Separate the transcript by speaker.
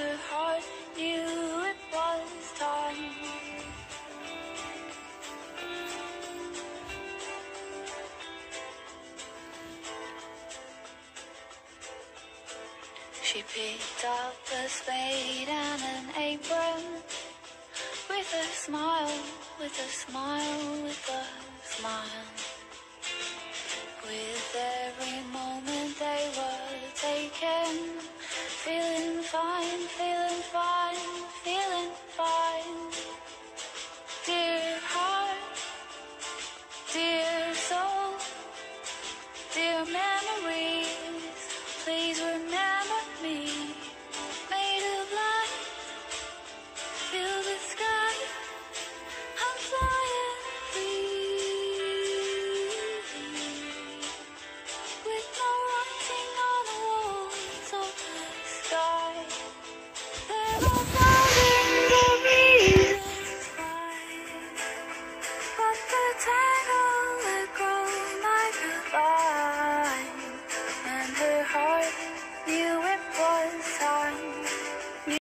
Speaker 1: the heart knew it was time. She picked up a spade and an apron with a smile, with a smile, with a smile. With every moment they were taken feeling fine. Hello,